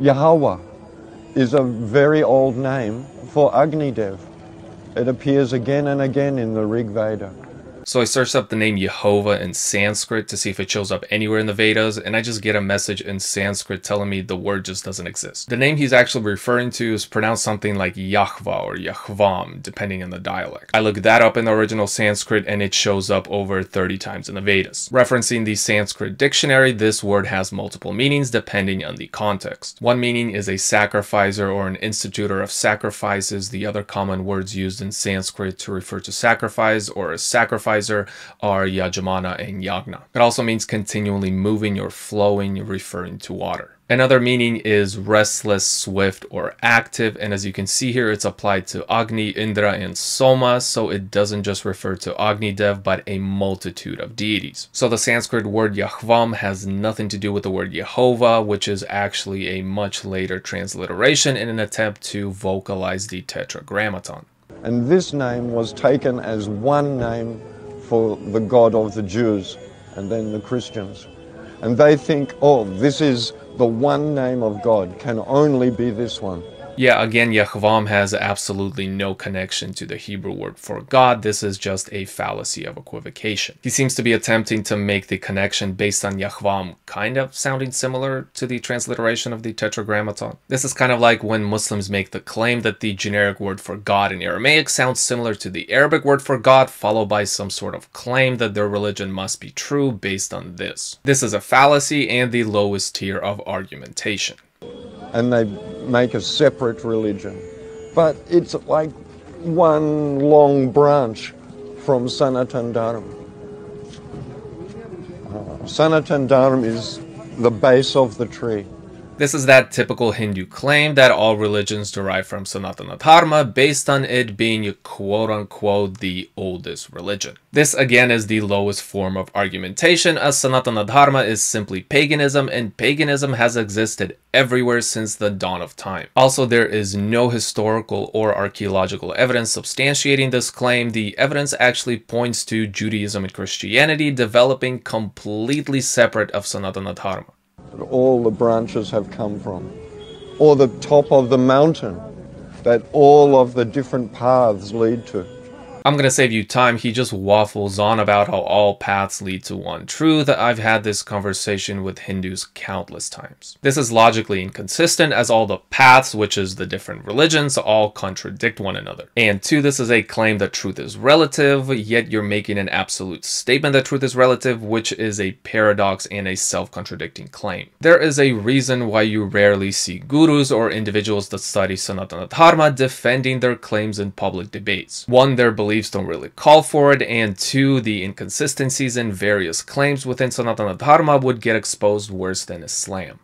Yahweh is a very old name for Agni Dev. It appears again and again in the Rig Veda. So I searched up the name Jehovah in Sanskrit to see if it shows up anywhere in the Vedas, and I just get a message in Sanskrit telling me the word just doesn't exist. The name he's actually referring to is pronounced something like Yahva or Yahvam, depending on the dialect. I looked that up in the original Sanskrit and it shows up over 30 times in the Vedas. Referencing the Sanskrit dictionary, this word has multiple meanings depending on the context. One meaning is a sacrificer or an institutor of sacrifices. The other common words used in Sanskrit to refer to sacrifice or a sacrifice are yajamana and yagna. It also means continually moving or flowing, referring to water. Another meaning is restless, swift, or active, and as you can see here, it's applied to Agni, Indra, and Soma, so it doesn't just refer to Agni Dev, but a multitude of deities. So the Sanskrit word Yahvam has nothing to do with the word Jehovah, which is actually a much later transliteration in an attempt to vocalize the Tetragrammaton. And this name was taken as one name for the God of the Jews and then the Christians. And they think, oh, this is the one name of God, can only be this one. Yeah, again, Yahvam has absolutely no connection to the Hebrew word for God. This is just a fallacy of equivocation. He seems to be attempting to make the connection based on Yahvam kind of sounding similar to the transliteration of the Tetragrammaton. This is kind of like when Muslims make the claim that the generic word for God in Aramaic sounds similar to the Arabic word for God, followed by some sort of claim that their religion must be true based on this. This is a fallacy and the lowest tier of argumentation and they make a separate religion. But it's like one long branch from Sanatan Dharma. Uh, Sanatan Dharma is the base of the tree. This is that typical Hindu claim that all religions derive from Sanatana Dharma based on it being quote unquote the oldest religion. This again is the lowest form of argumentation as Sanatana Dharma is simply paganism and paganism has existed everywhere since the dawn of time. Also, there is no historical or archaeological evidence substantiating this claim. The evidence actually points to Judaism and Christianity developing completely separate of Sanatana Dharma that all the branches have come from, or the top of the mountain that all of the different paths lead to. I'm gonna save you time. He just waffles on about how all paths lead to one truth. I've had this conversation with Hindus countless times. This is logically inconsistent as all the paths, which is the different religions, all contradict one another. And two, this is a claim that truth is relative, yet you're making an absolute statement that truth is relative, which is a paradox and a self-contradicting claim. There is a reason why you rarely see gurus or individuals that study Sanatana Dharma defending their claims in public debates. One, their belief beliefs don't really call for it, and two, the inconsistencies in various claims within Sanatana Dharma would get exposed worse than Islam.